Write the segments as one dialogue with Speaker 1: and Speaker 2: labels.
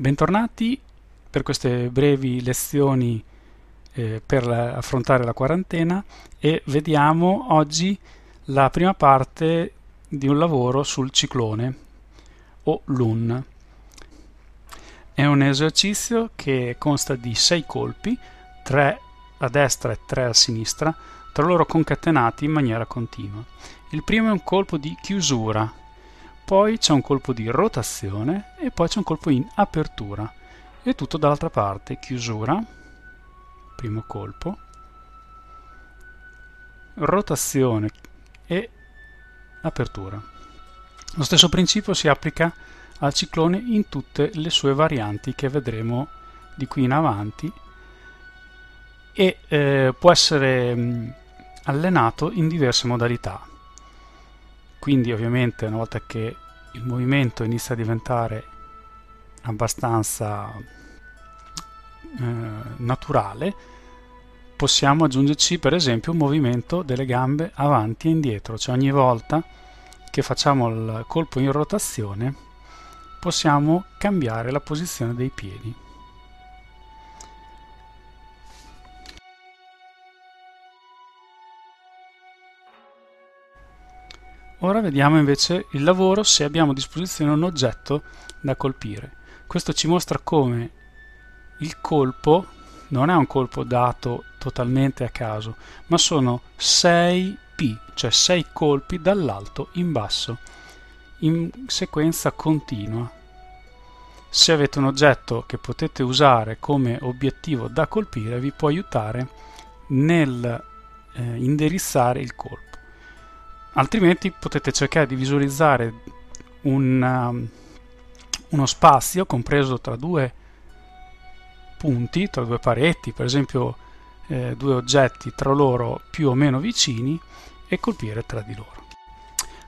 Speaker 1: Bentornati per queste brevi lezioni eh, per affrontare la quarantena e vediamo oggi la prima parte di un lavoro sul ciclone o LUN. È un esercizio che consta di 6 colpi, 3 a destra e 3 a sinistra, tra loro concatenati in maniera continua. Il primo è un colpo di chiusura, poi c'è un colpo di rotazione e poi c'è un colpo in apertura. E tutto dall'altra parte chiusura. Primo colpo. Rotazione e apertura. Lo stesso principio si applica al ciclone in tutte le sue varianti che vedremo di qui in avanti. E eh, può essere mh, allenato in diverse modalità quindi ovviamente una volta che il movimento inizia a diventare abbastanza eh, naturale possiamo aggiungerci per esempio un movimento delle gambe avanti e indietro. Cioè ogni volta che facciamo il colpo in rotazione possiamo cambiare la posizione dei piedi Ora vediamo invece il lavoro se abbiamo a disposizione un oggetto da colpire. Questo ci mostra come il colpo non è un colpo dato totalmente a caso, ma sono 6 P, cioè 6 colpi dall'alto in basso, in sequenza continua. Se avete un oggetto che potete usare come obiettivo da colpire, vi può aiutare nel eh, indirizzare il colpo altrimenti potete cercare di visualizzare un, um, uno spazio compreso tra due punti, tra due pareti, per esempio eh, due oggetti tra loro più o meno vicini e colpire tra di loro.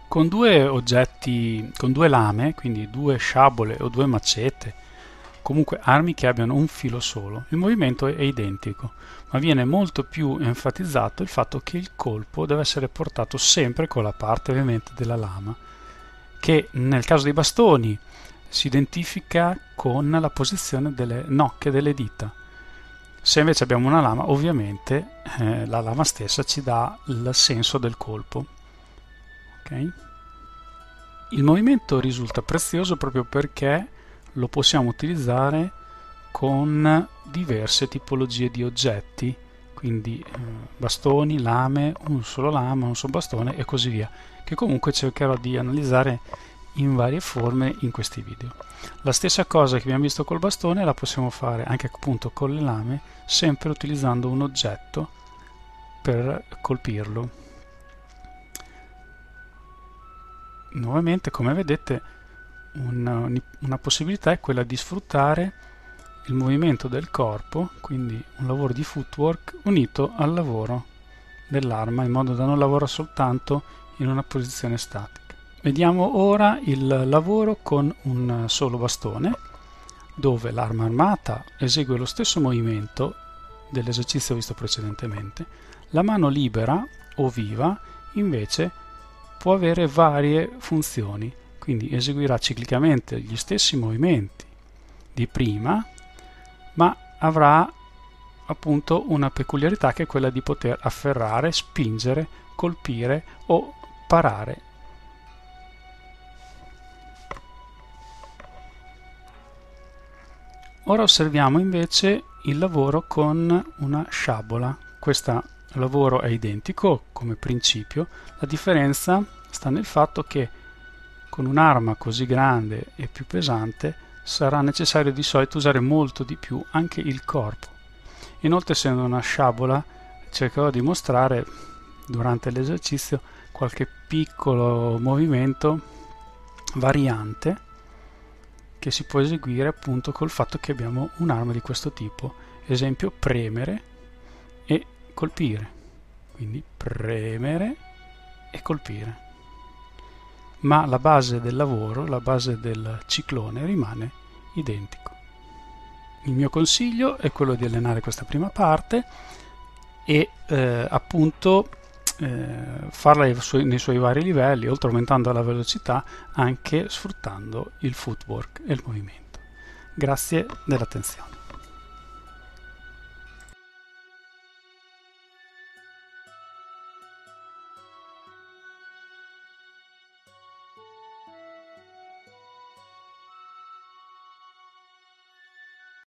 Speaker 1: Con due oggetti, con due lame, quindi due sciabole o due macete, comunque armi che abbiano un filo solo, il movimento è identico ma viene molto più enfatizzato il fatto che il colpo deve essere portato sempre con la parte ovviamente della lama, che nel caso dei bastoni si identifica con la posizione delle nocche delle dita. Se invece abbiamo una lama, ovviamente eh, la lama stessa ci dà il senso del colpo. Okay? Il movimento risulta prezioso proprio perché lo possiamo utilizzare con diverse tipologie di oggetti, quindi eh, bastoni, lame, un solo lama, un solo bastone e così via, che comunque cercherò di analizzare in varie forme in questi video. La stessa cosa che abbiamo visto col bastone la possiamo fare anche appunto con le lame, sempre utilizzando un oggetto per colpirlo. Nuovamente, come vedete, una, una possibilità è quella di sfruttare il movimento del corpo, quindi un lavoro di footwork unito al lavoro dell'arma in modo da non lavorare soltanto in una posizione statica. Vediamo ora il lavoro con un solo bastone dove l'arma armata esegue lo stesso movimento dell'esercizio visto precedentemente. La mano libera o viva invece può avere varie funzioni, quindi eseguirà ciclicamente gli stessi movimenti di prima ma avrà appunto una peculiarità che è quella di poter afferrare, spingere, colpire o parare. Ora osserviamo invece il lavoro con una sciabola. Questo lavoro è identico come principio, la differenza sta nel fatto che con un'arma così grande e più pesante sarà necessario di solito usare molto di più anche il corpo. Inoltre essendo una sciabola cercherò di mostrare durante l'esercizio qualche piccolo movimento variante che si può eseguire appunto col fatto che abbiamo un'arma di questo tipo. Esempio premere e colpire. Quindi premere e colpire ma la base del lavoro, la base del ciclone rimane identico. Il mio consiglio è quello di allenare questa prima parte e eh, appunto eh, farla nei suoi vari livelli, oltre aumentando la velocità, anche sfruttando il footwork e il movimento. Grazie dell'attenzione.